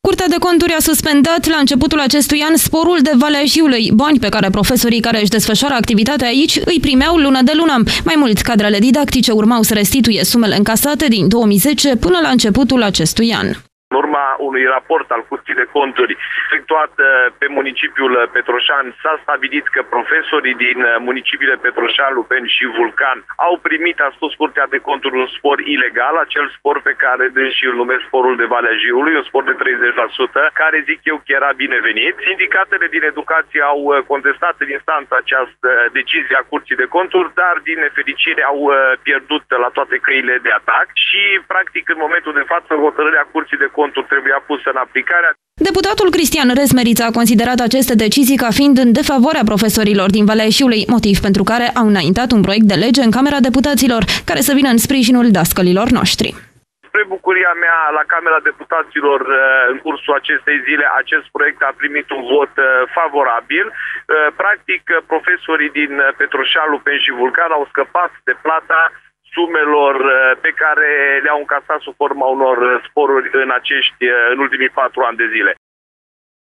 Curtea de conturi a suspendat la începutul acestui an sporul de Valea Jiului, bani pe care profesorii care își desfășoară activitatea aici îi primeau lună de lună. Mai mult, cadrele didactice urmau să restituie sumele încasate din 2010 până la începutul acestui an. În urma unui raport al Curții de Conturi efectuat uh, pe municipiul uh, Petroșan s-a stabilit că profesorii din uh, municipiile Petroșan, Lupen și Vulcan au primit, a spus Curtea de Conturi, un spor ilegal, acel spor pe care și îl numesc sporul de Valea Jiului, un spor de 30%, care zic eu că era binevenit. Sindicatele din educație au contestat în instanță această decizie a Curții de Conturi, dar din nefericire au pierdut la toate căile de atac și, practic, în momentul de față, hotărârea Curții de Conturi conturi trebuia pusă în aplicare. Deputatul Cristian Resmerița a considerat aceste decizii ca fiind în defavoarea profesorilor din Valea Eșiului, motiv pentru care au înaintat un proiect de lege în Camera Deputaților, care să vină în sprijinul dascălilor noștri. Spre bucuria mea, la Camera Deputaților, uh, în cursul acestei zile, acest proiect a primit un vot uh, favorabil. Uh, practic, profesorii din Petroșalu, Pen și Vulcan au scăpat de plata sumelor uh, pe care le-au încasat sub forma unor uh, sporuri în acești, uh, în ultimii patru ani de zile.